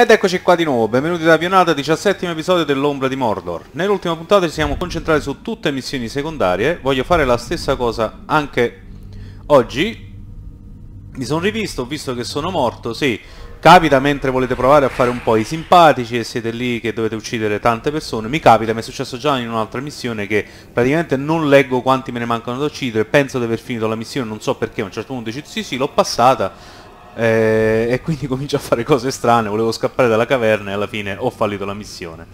Ed eccoci qua di nuovo, benvenuti da Pionata, 17 episodio dell'Ombra di Mordor. Nell'ultima puntata ci siamo concentrati su tutte le missioni secondarie, voglio fare la stessa cosa anche oggi. Mi sono rivisto, ho visto che sono morto, sì, capita mentre volete provare a fare un po' i simpatici e siete lì che dovete uccidere tante persone, mi capita, mi è successo già in un'altra missione che praticamente non leggo quanti me ne mancano da uccidere, penso di aver finito la missione, non so perché, a un certo punto dici sì sì l'ho passata eh, e quindi comincio a fare cose strane, volevo scappare dalla caverna e alla fine ho fallito la missione.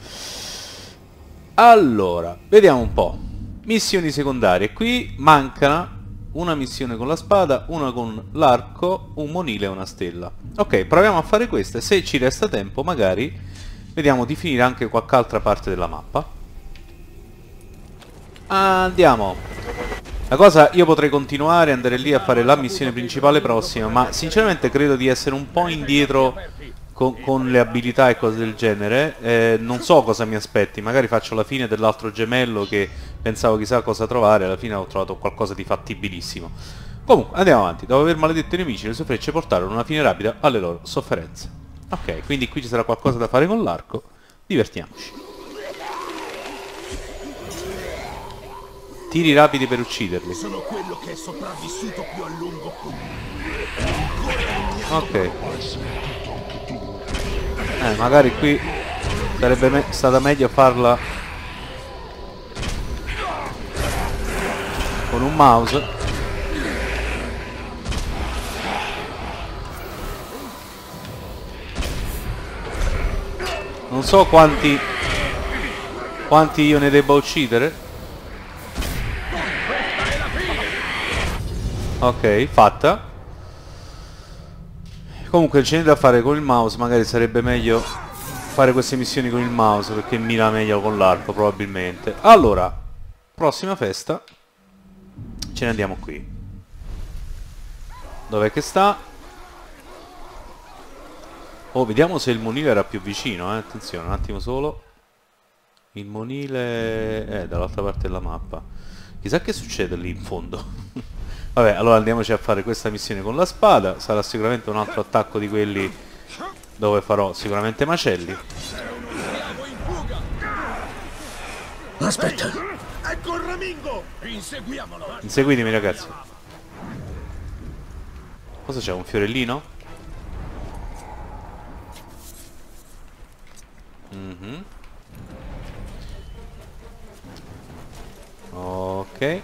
Allora, vediamo un po'. Missioni secondarie. Qui mancano una missione con la spada, una con l'arco, un monile e una stella. Ok, proviamo a fare queste. Se ci resta tempo, magari vediamo di finire anche qualche altra parte della mappa. Andiamo. La cosa, io potrei continuare, andare lì a fare la missione principale prossima, ma sinceramente credo di essere un po' indietro con, con le abilità e cose del genere. Eh, non so cosa mi aspetti, magari faccio la fine dell'altro gemello che pensavo chissà cosa trovare, alla fine ho trovato qualcosa di fattibilissimo. Comunque, andiamo avanti. Dopo aver maledetto i nemici, le sue frecce portarono una fine rapida alle loro sofferenze. Ok, quindi qui ci sarà qualcosa da fare con l'arco. Divertiamoci. Tiri rapidi per ucciderli. Sono quello che è sopravvissuto più a lungo Ok. Eh, magari qui sarebbe me stata meglio farla con un mouse. Non so quanti quanti io ne debba uccidere. Ok, fatta. Comunque c'è da fare con il mouse, magari sarebbe meglio fare queste missioni con il mouse perché mira meglio con l'arco probabilmente. Allora, prossima festa, ce ne andiamo qui. Dov'è che sta? Oh, vediamo se il monile era più vicino, eh. Attenzione, un attimo solo. Il monile è dall'altra parte della mappa. Chissà che succede lì in fondo. Vabbè, allora andiamoci a fare questa missione con la spada. Sarà sicuramente un altro attacco di quelli dove farò sicuramente macelli. Aspetta. Ecco il ramingo! Inseguiamolo! Inseguitemi ragazzi. Cosa c'è? Un fiorellino? Mm -hmm. Ok.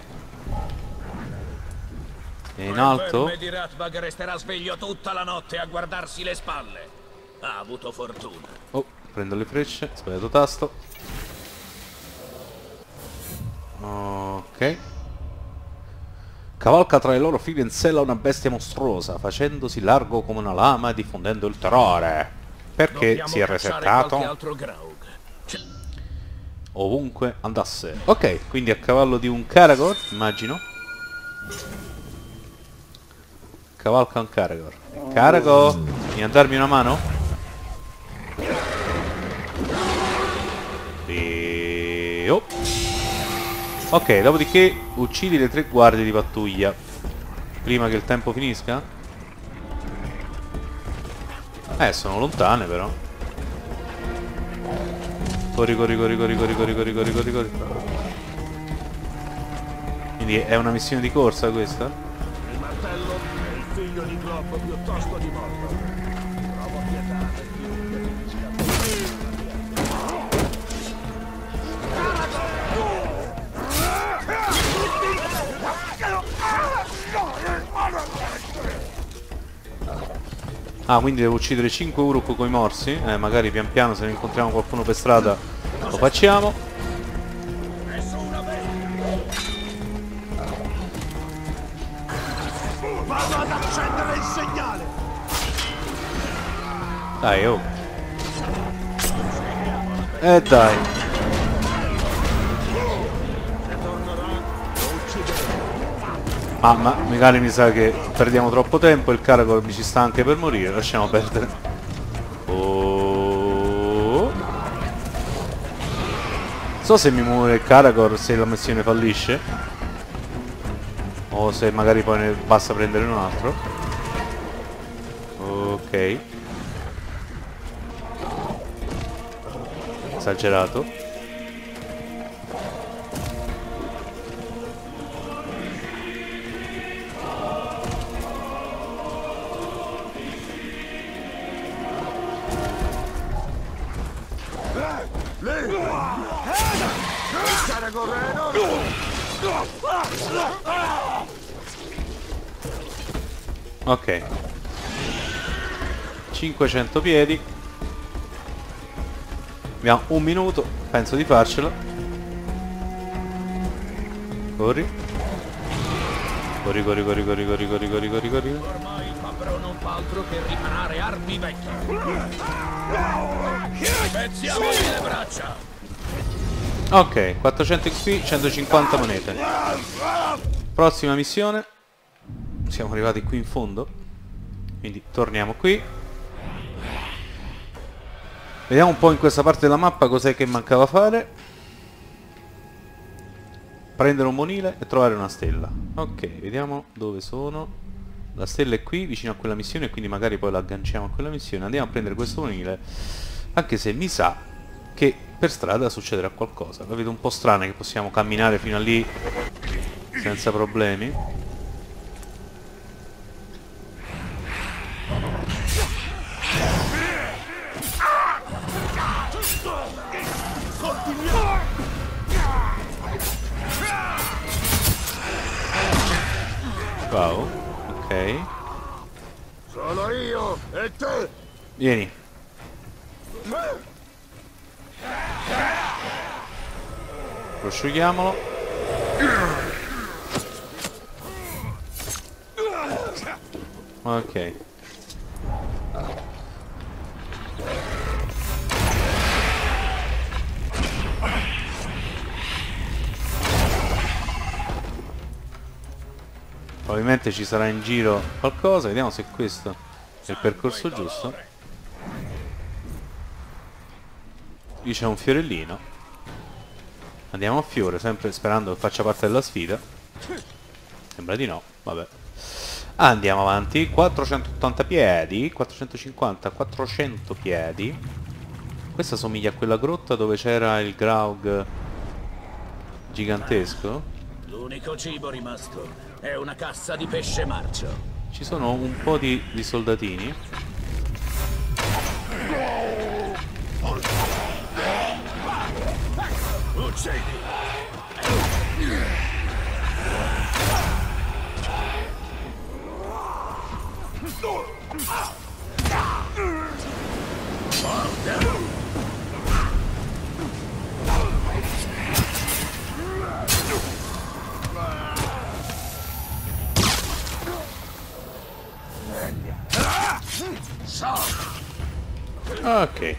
E in alto? Il di Ratbag resterà sveglio tutta la notte a guardarsi le spalle. Ha avuto fortuna. Oh, prendo le frecce, sbagliato tasto. Ok. Cavalca tra le loro file in sella una bestia mostruosa, facendosi largo come una lama e diffondendo il terrore. Perché Dobbiamo si è resettato? Ovunque andasse. Ok, quindi a cavallo di un Caragor, immagino. Cavalca un Caragor. Carago, vieni a darmi una mano? E... Oh. Ok, dopodiché uccidi le tre guardie di pattuglia. Prima che il tempo finisca? Eh, sono lontane però. Corri, corri, corri, corri, corri, corri, corri, corri, corri, corri. Quindi è una missione di corsa questa? Figlio di Glob piuttosto di morto. Provo pietà per chiunque mi Ah, quindi devo uccidere 5 Uruk con i morsi? Eh, magari pian piano se ne incontriamo qualcuno per strada lo facciamo. Dai, oh. Eh dai. Ah, ma magari mi sa che perdiamo troppo tempo, il Caragor mi ci sta anche per morire, lasciamo perdere. Oh. So se mi muore il Caragor se la missione fallisce. O se magari poi ne basta prendere un altro. Ok. esagerato. Ok. 500 piedi Abbiamo un minuto, penso di farcela. Corri. Corri, corri, corri, corri, corri, corri, corri, corri, corri. Ormai il fabbro non fa altro che riparare armi vecchie. Spezziamogli le braccia. Ok, 400 XP, 150 monete. Prossima missione. Siamo arrivati qui in fondo. Quindi torniamo qui. Vediamo un po' in questa parte della mappa cos'è che mancava fare. Prendere un monile e trovare una stella. Ok, vediamo dove sono. La stella è qui, vicino a quella missione, quindi magari poi la agganciamo a quella missione. Andiamo a prendere questo monile. Anche se mi sa che per strada succederà qualcosa. La vedo un po' strana che possiamo camminare fino a lì senza problemi. Wow, ok. Sono io e te! Vieni. Prosciughiamolo. Ok. Probabilmente ci sarà in giro qualcosa, vediamo se questo è il percorso giusto. Qui c'è un fiorellino. Andiamo a fiore, sempre sperando che faccia parte della sfida. Sembra di no, vabbè. Andiamo avanti, 480 piedi, 450, 400 piedi. Questa somiglia a quella grotta dove c'era il Graug gigantesco. L'unico cibo rimasto è una cassa di pesce marcio. Ci sono un po' di, di soldatini. Uccidi! Ok.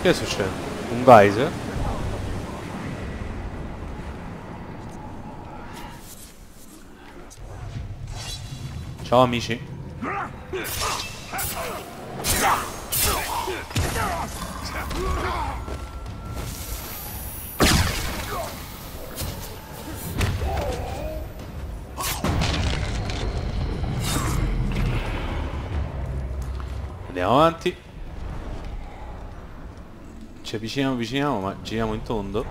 Che succede? Un geyser? Ciao amici. Andiamo avanti. Ci avviciniamo, avviciniamo, ma giriamo in tondo.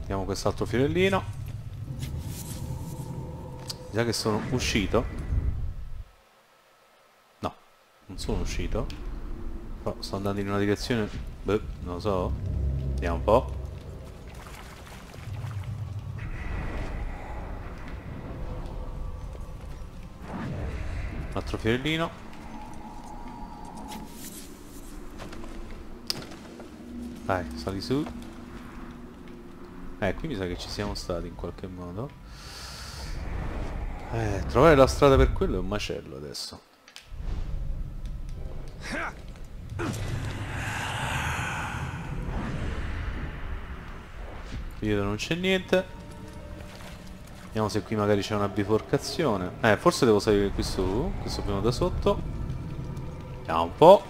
Vediamo quest'altro fiorellino. Mi sa che sono uscito. No, non sono uscito. Però sto andando in una direzione... Beh, non lo so. Vediamo un po'. Altro fiorellino. Dai, sali su. Eh, qui mi sa che ci siamo stati in qualche modo. Eh, trovare la strada per quello è un macello adesso. Dietro non c'è niente. Vediamo se qui magari c'è una biforcazione. Eh, forse devo salire qui su. Questo prima da sotto. Vediamo un po'.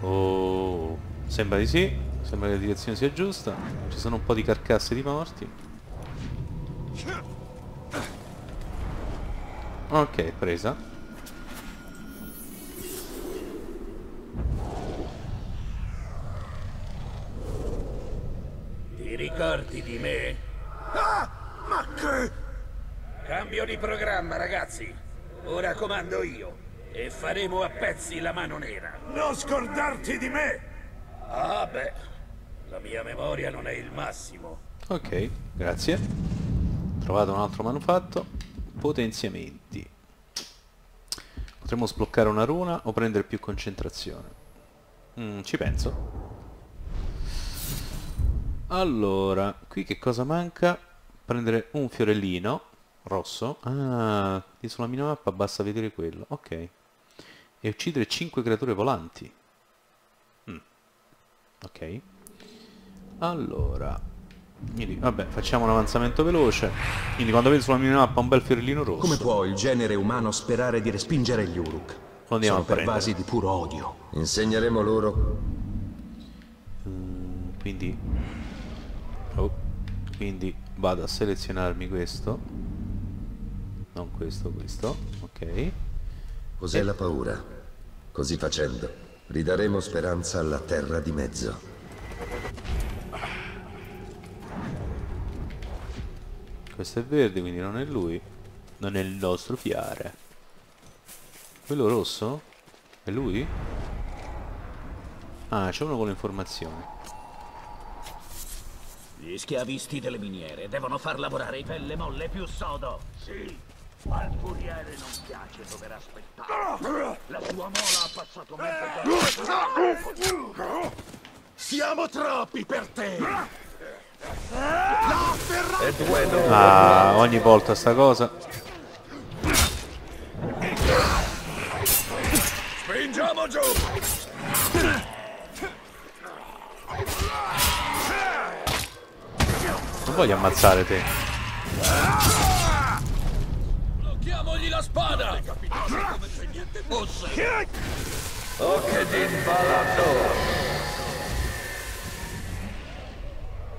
Oh. Sembra di sì, sembra che la direzione sia giusta. Ci sono un po' di carcasse di morti. Ok, presa. Ti ricordi di me? Cambio di programma, ragazzi. Ora comando io. E faremo a pezzi la mano nera. Non scordarti di me! Ah, beh. La mia memoria non è il massimo. Ok, grazie. Trovato un altro manufatto. Potenziamenti. Potremmo sbloccare una runa o prendere più concentrazione. Mm, ci penso. Allora, qui che cosa manca? Prendere un fiorellino rosso. Ah, lì sulla minimappa basta vedere quello. Ok. E uccidere 5 creature volanti. Mm. Ok. Allora, quindi, vabbè, facciamo un avanzamento veloce. Quindi quando vedi sulla minimappa un bel fiorellino rosso, Come può il genere umano sperare di respingere gli Uruk? lo andiamo Sono a prendere. pervasi di puro odio. Insegneremo loro. Quindi, oh, quindi vado a selezionarmi questo. Non questo, questo. Ok. Cos'è la paura? Così facendo, ridaremo speranza alla terra di mezzo. Questo è verde, quindi non è lui. Non è il nostro fiare. Quello rosso? È lui? Ah, c'è uno con le informazioni. Gli schiavisti delle miniere devono far lavorare i pelle molle più sodo. Sì, al furiere non piace dover aspettare. La sua mola ha passato mezzo Siamo troppi per te! Ah, ogni volta sta cosa. Spingiamo giù! Non voglio ammazzare te.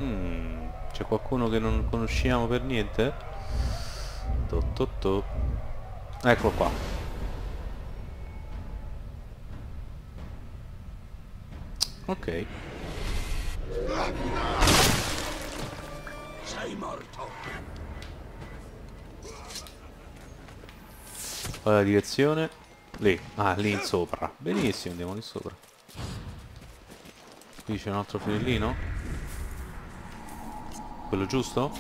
Mm, c'è qualcuno che non conosciamo per niente? To, to, to. Eccolo qua. Ok. Sei morto! Qual è la direzione? Lì. Ah, lì in sopra. Benissimo, andiamo lì sopra. Qui c'è un altro fiorellino. Quello giusto?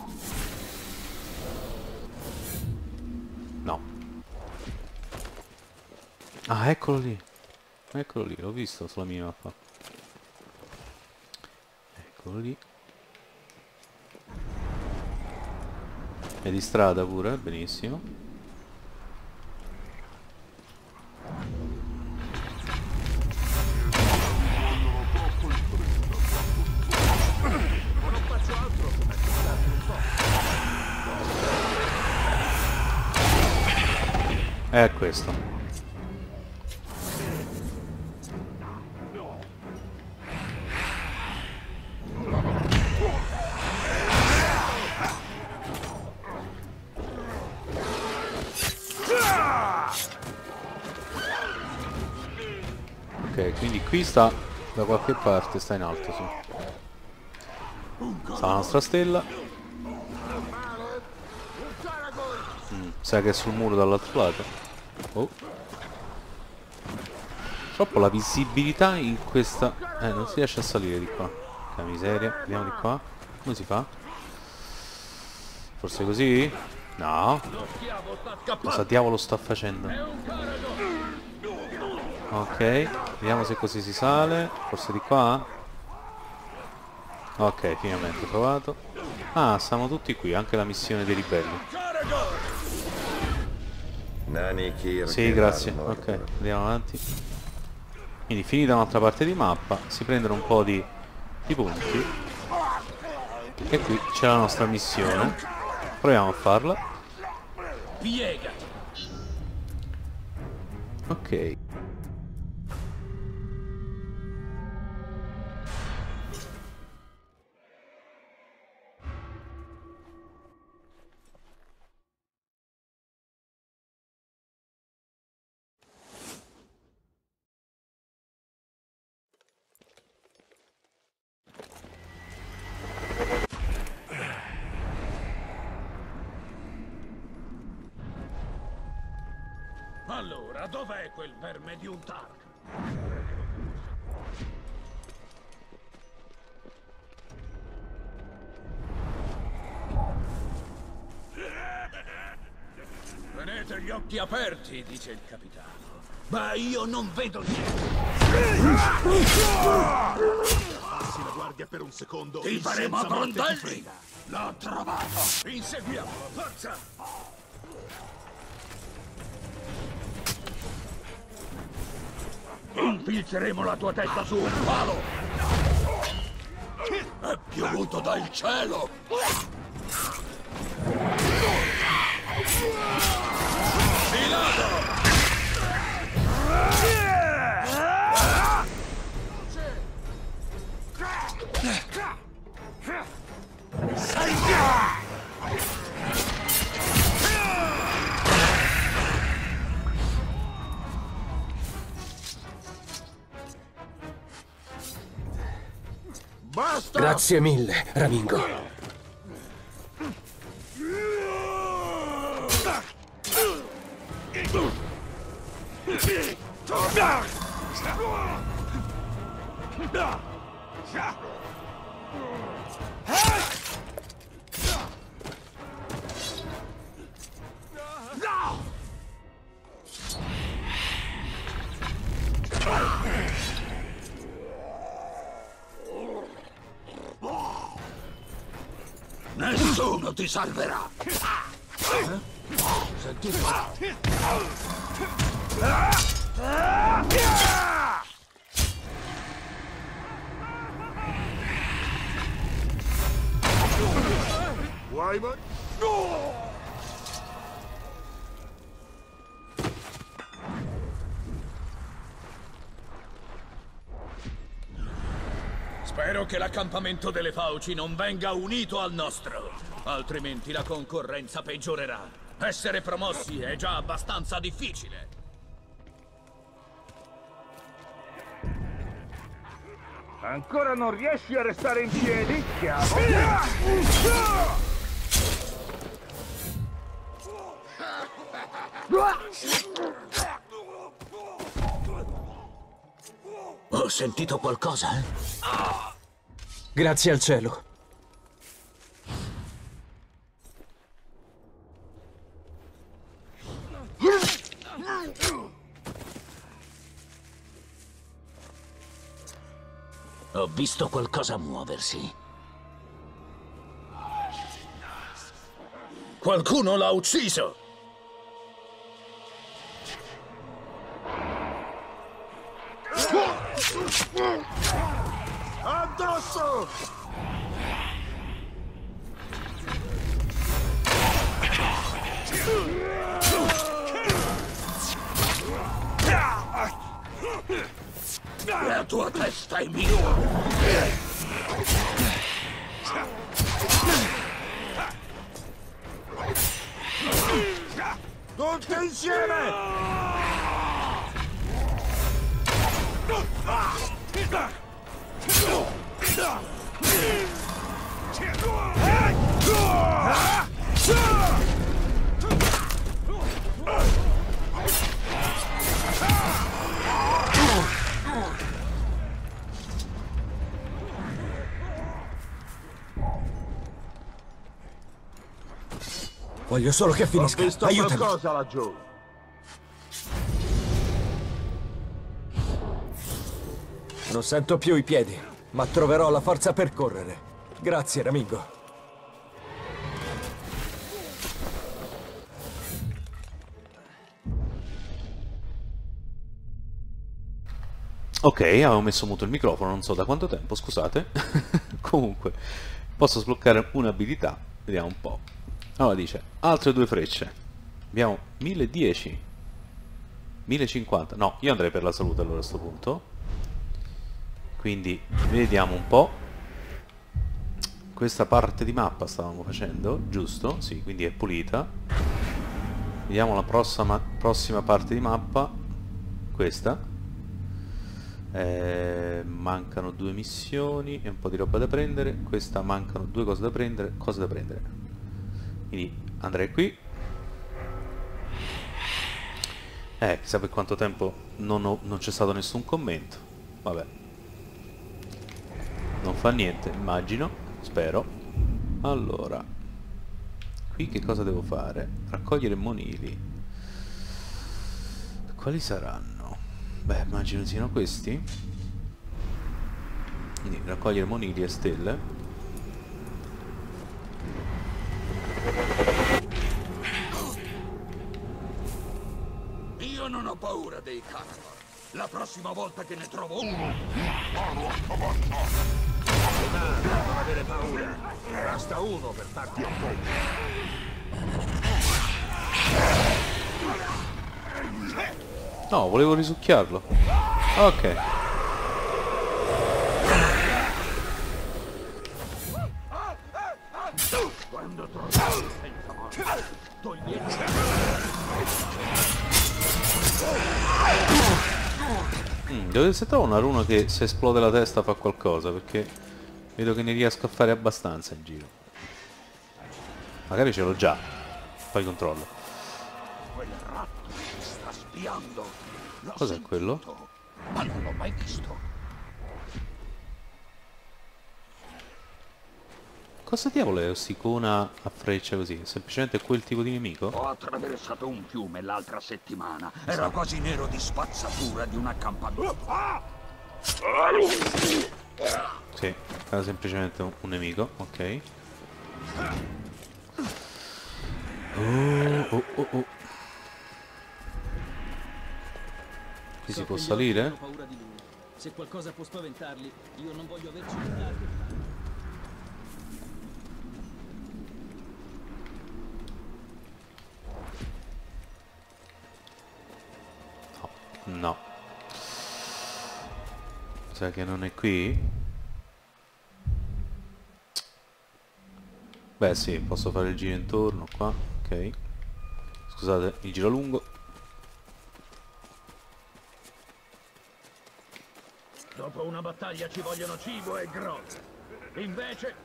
No. Ah, eccolo lì. Eccolo lì, l'ho visto sulla mia mappa. Eccolo lì. È di strada pure, eh? benissimo. Questo. Ok, quindi qui sta da qualche parte, sta in alto, sì. Sta la nostra stella. Mm, sa che è sul muro dall'altro lato. Oh. Troppo la visibilità in questa... Eh, non si riesce a salire di qua. Che miseria. Vediamo di qua. Come si fa? Forse così? No. Cosa diavolo sta facendo? Ok, vediamo se così si sale. Forse di qua? Ok, finalmente trovato. Ah, siamo tutti qui, anche la missione dei ribelli. Nani Kir. Sì, grazie. Ok, andiamo avanti. Quindi finita un'altra parte di mappa, si prendono un po' di, di punti. E qui c'è la nostra missione. Proviamo a farla. Piegati! Ok. Tenete gli occhi aperti, dice il capitano. Ma io non vedo niente. Passi la guardia per un secondo. Ti faremo a frega. L'ho trovato! Inseguiamolo, forza! Infilzeremo la tua testa su un palo! È piovuto dal cielo! Grazie mille, Ramingo. Nessuno hipnotizar ¿Eh? ¡No! Spero che l'accampamento delle fauci non venga unito al nostro, altrimenti la concorrenza peggiorerà. Essere promossi è già abbastanza difficile. Ancora non riesci a restare in piedi? Chiamo! Ho sentito qualcosa? eh? Grazie al cielo. Ho visto qualcosa muoversi. Qualcuno l'ha ucciso! Addosso! La tua testa è mia! Voglio solo che Ho finisca. visto Aiutami. qualcosa laggiù. Non sento più i piedi, ma troverò la forza per correre. Grazie, Ramingo. Ok, avevo messo muto il microfono, non so da quanto tempo, scusate. Comunque, posso sbloccare un'abilità, vediamo un po'. Allora dice, altre due frecce. Abbiamo 1010. 1050. No, io andrei per la salute allora a questo punto. Quindi, vediamo un po'. Questa parte di mappa stavamo facendo, giusto? Sì, quindi è pulita. Vediamo la prossima, prossima parte di mappa. Questa. Eh, mancano due missioni e un po' di roba da prendere. Questa mancano due cose da prendere. Cose da prendere. Quindi andrei qui. Eh, chissà per quanto tempo non, non c'è stato nessun commento. Vabbè. Non fa niente, immagino. Spero. Allora. Qui che cosa devo fare? Raccogliere monili. Quali saranno? Beh, immagino siano questi. Quindi raccogliere monili e stelle. Ho paura dei Carnor. La prossima volta che ne trovo uno, Non avere paura. Basta uno per farti un po'. No, volevo risucchiarlo. Ok. Quando trovi senza morte, Mm, dove se trovo una runa che se esplode la testa fa qualcosa, perché vedo che ne riesco a fare abbastanza in giro. Magari ce l'ho già. Poi controllo. quel ratto ci sta spiando. L'ho Cos'è quello? Ma non l'ho mai visto. Cosa diavolo è ossicona a freccia così? Semplicemente quel tipo di nemico? Ho attraversato un fiume l'altra settimana. Era quasi nero di spazzatura di un accampamento. Sì, era semplicemente un, un nemico, ok. Oh, oh, oh, oh. Qui si può salire? Hanno paura di lui. Se qualcosa può spaventarli, io non voglio averci nulla a che fare. No. Sa che non è qui? Beh sì, posso fare il giro intorno qua, ok. Scusate, il giro lungo. Dopo una battaglia ci vogliono cibo e grog. Invece,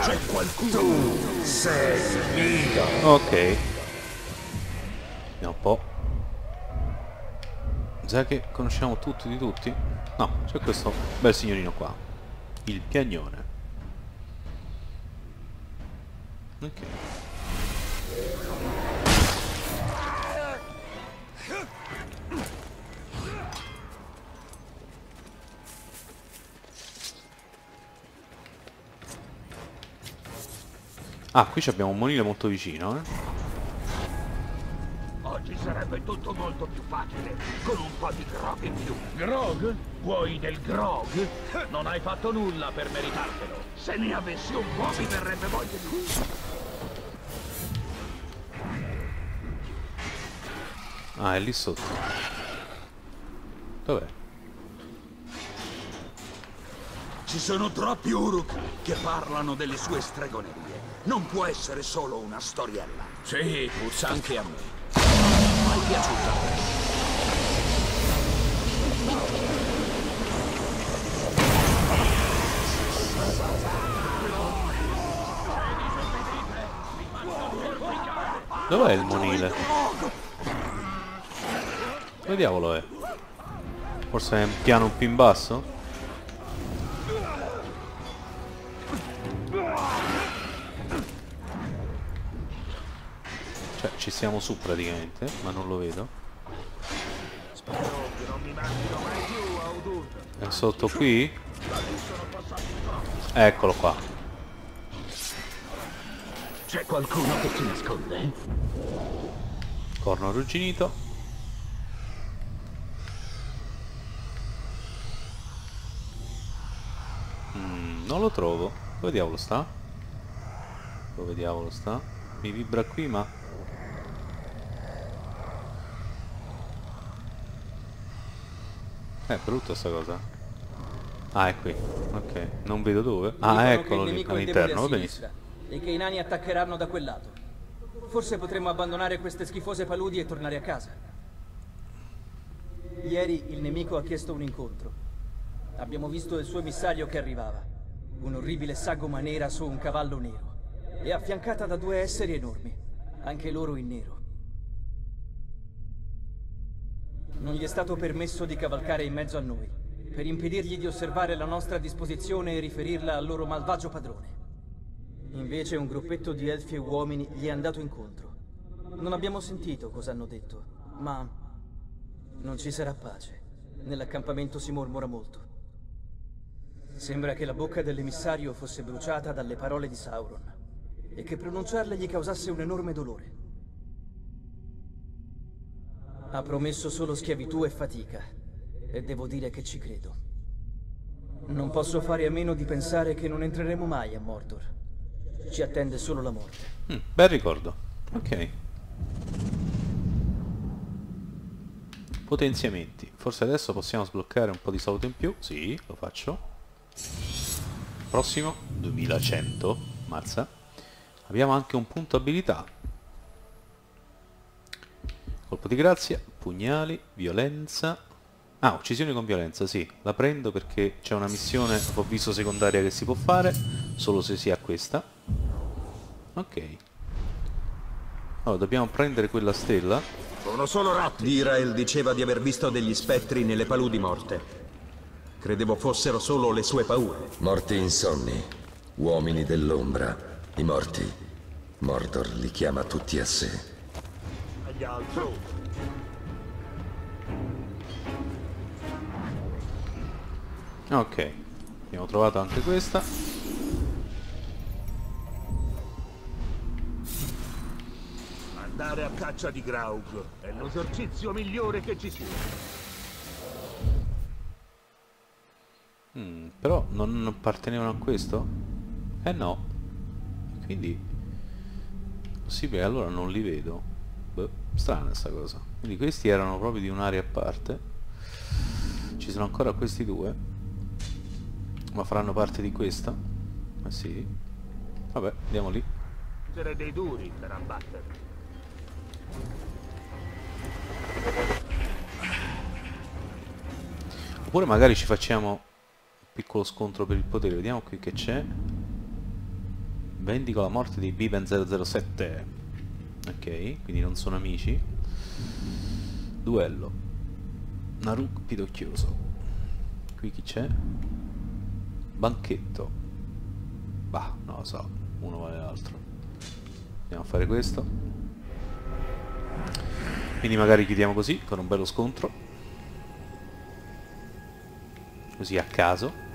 C'è qualcuno. Ok. Vediamo un po'. Sa che conosciamo tutti di tutti? No, c'è questo bel signorino qua. Il piagnone. Ok. Ah, qui ci abbiamo un monile molto vicino, eh. oggi sarebbe tutto molto più facile con un po' di grog in più. Grog? Vuoi del grog? Non hai fatto nulla per meritartelo. Se ne avessi un po' mi verrebbe voglia di... Ah, è lì sotto. Dov'è? Ci sono troppi Uruk che parlano delle sue stregonerie. Non può essere solo una storiella. Sì, puzza anche a me. Mai piaciuta. Dov'è il monile? Dove diavolo è? Forse è un piano più in basso? Cioè, ci siamo su praticamente, ma non lo vedo. È sotto qui? Eccolo qua. C'è qualcuno che si nasconde? Corno arrugginito. Mm, non lo trovo. Dove diavolo sta? Dove diavolo sta? Mi vibra qui ma... È brutta sta cosa. Ah, è qui. Ok. Non vedo dove. Ah, eccolo lì, all'interno. Va benissimo. sinistra E che i nani attaccheranno da quel lato. Forse potremmo abbandonare queste schifose paludi e tornare a casa. Ieri il nemico ha chiesto un incontro. Abbiamo visto il suo emissario che arrivava. Un'orribile sagoma nera su un cavallo nero. e affiancata da due esseri enormi, anche loro in nero. Non gli è stato permesso di cavalcare in mezzo a noi, per impedirgli di osservare la nostra disposizione e riferirla al loro malvagio padrone. Invece un gruppetto di elfi e uomini gli è andato incontro. Non abbiamo sentito cosa hanno detto, ma non ci sarà pace. Nell'accampamento si mormora molto. Sembra che la bocca dell'emissario fosse bruciata dalle parole di Sauron e che pronunciarle gli causasse un enorme dolore. Ha promesso solo schiavitù e fatica e devo dire che ci credo. Non posso fare a meno di pensare che non entreremo mai a Mordor. Ci attende solo la morte. Mm, bel ricordo. Ok. Potenziamenti. Forse adesso possiamo sbloccare un po' di salute in più. Sì, lo faccio. Prossimo, 2100. Mazza. Abbiamo anche un punto abilità. Colpo di grazia, pugnali, violenza. Ah, uccisioni con violenza, sì. La prendo perché c'è una missione, ho visto secondaria che si può fare, solo se si ha questa. Ok. Allora, dobbiamo prendere quella stella. Sono solo ratti. Dirael diceva di aver visto degli spettri nelle paludi morte. Credevo fossero solo le sue paure. Morti insonni, uomini dell'ombra, i morti. Mordor li chiama tutti a sé. Agli altrove. Ok. Abbiamo trovato anche questa. Andare a caccia di Graug è l'esercizio migliore che ci sia. Mm, però non appartenevano a questo? Eh no. Quindi... Possibile, allora non li vedo. Beh, strana sta cosa. Quindi questi erano proprio di un'area a parte. Ci sono ancora questi due. Ma faranno parte di questa? Eh sì. Vabbè, andiamo lì. Dei duri per abbatterli. Oppure magari ci facciamo un piccolo scontro per il potere. Vediamo qui che c'è. Vendico la morte di Biben 007. Ok, quindi non sono amici. Duello. Naruk pidocchioso. Qui chi c'è? Banchetto. Bah, non lo so. Uno vale l'altro. Andiamo a fare questo. Quindi magari chiudiamo così, con un bello scontro. Così a caso.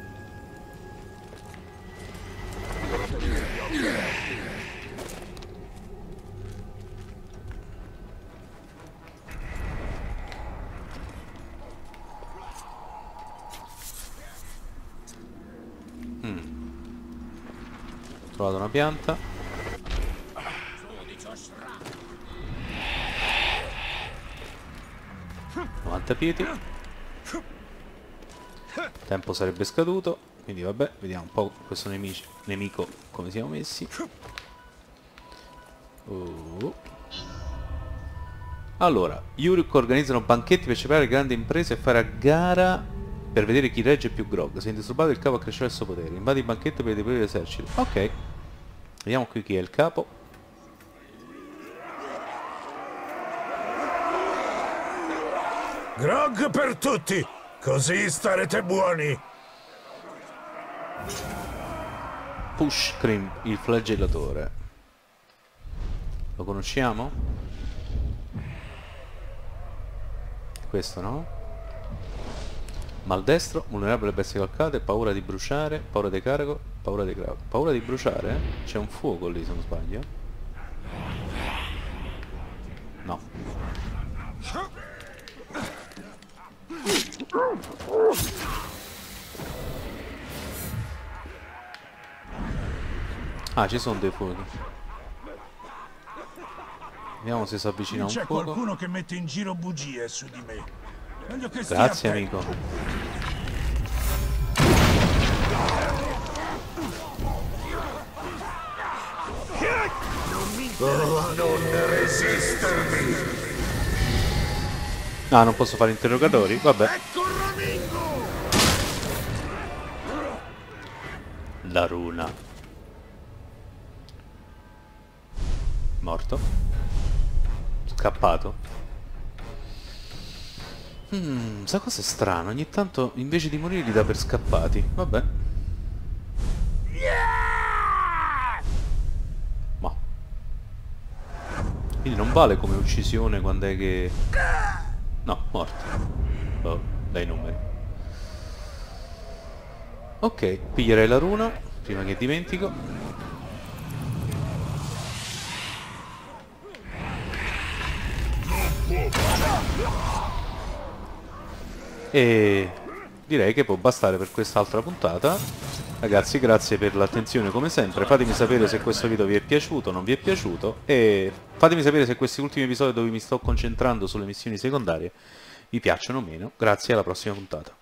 Trovato una pianta. 90 piedi. Tempo sarebbe scaduto. Quindi vabbè, vediamo un po' questo nemici, nemico come siamo messi. Oh. Allora, Yuruk organizzano banchetti per separare grandi imprese e fare a gara per vedere chi regge più grog. Se indisturbato il capo accrescerà il suo potere. Invadi il banchetto per deporre l'esercito. Ok. Vediamo qui chi è il capo. Grog per tutti, così starete buoni. Push Cream, il flagellatore. Lo conosciamo? Questo no? Maldestro, vulnerabile bestie calcate, paura di bruciare, paura di carico, paura di. Paura di bruciare? C'è un fuoco lì se non sbaglio. No. Ah, ci sono dei fuochi. Vediamo se si avvicina un c'è fuoco. qualcuno che mette in giro bugie su di me. Grazie amico. Ah, non posso fare interrogatori? Vabbè. La runa. Morto. Scappato. Hmm, sa cosa è strano, ogni tanto invece di morire li dà per scappati. Vabbè. Quindi non vale come uccisione quando è che... No, morto. Oh, dai numeri. Ok, piglierei la runa, prima che dimentico. E direi che può bastare per quest'altra puntata. Ragazzi grazie per l'attenzione come sempre, fatemi sapere se questo video vi è piaciuto o non vi è piaciuto e fatemi sapere se questi ultimi episodi dove mi sto concentrando sulle missioni secondarie vi piacciono o meno. Grazie alla prossima puntata.